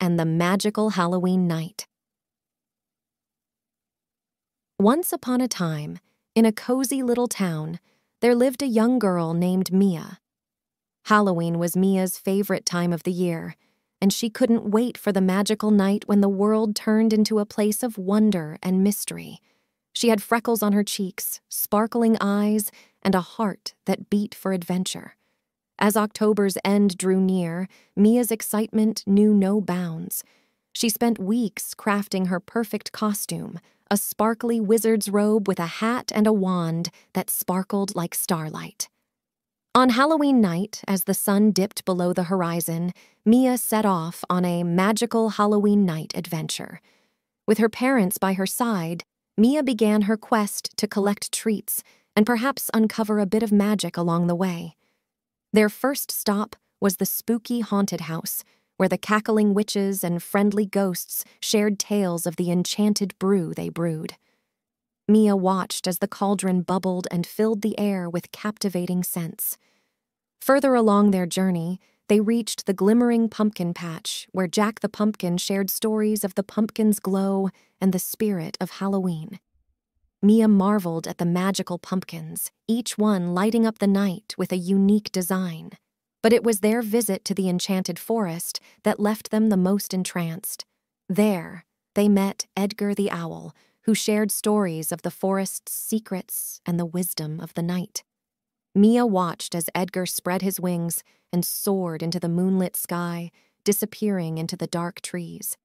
and the magical Halloween night. Once upon a time, in a cozy little town, there lived a young girl named Mia. Halloween was Mia's favorite time of the year, and she couldn't wait for the magical night when the world turned into a place of wonder and mystery. She had freckles on her cheeks, sparkling eyes, and a heart that beat for adventure. As October's end drew near, Mia's excitement knew no bounds. She spent weeks crafting her perfect costume a sparkly wizard's robe with a hat and a wand that sparkled like starlight. On Halloween night, as the sun dipped below the horizon, Mia set off on a magical Halloween night adventure. With her parents by her side, Mia began her quest to collect treats and perhaps uncover a bit of magic along the way. Their first stop was the spooky haunted house, where the cackling witches and friendly ghosts shared tales of the enchanted brew they brewed. Mia watched as the cauldron bubbled and filled the air with captivating scents. Further along their journey, they reached the glimmering pumpkin patch, where Jack the Pumpkin shared stories of the pumpkin's glow and the spirit of Halloween. Mia marveled at the magical pumpkins, each one lighting up the night with a unique design. But it was their visit to the enchanted forest that left them the most entranced. There, they met Edgar the Owl, who shared stories of the forest's secrets and the wisdom of the night. Mia watched as Edgar spread his wings and soared into the moonlit sky, disappearing into the dark trees.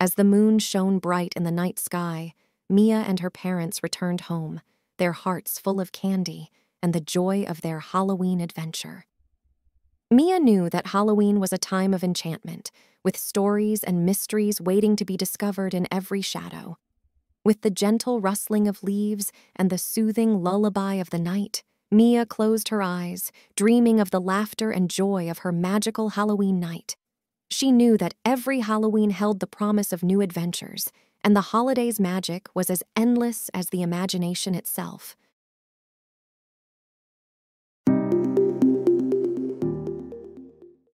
As the moon shone bright in the night sky, Mia and her parents returned home, their hearts full of candy and the joy of their Halloween adventure. Mia knew that Halloween was a time of enchantment, with stories and mysteries waiting to be discovered in every shadow. With the gentle rustling of leaves and the soothing lullaby of the night, Mia closed her eyes, dreaming of the laughter and joy of her magical Halloween night. She knew that every Halloween held the promise of new adventures, and the holiday's magic was as endless as the imagination itself.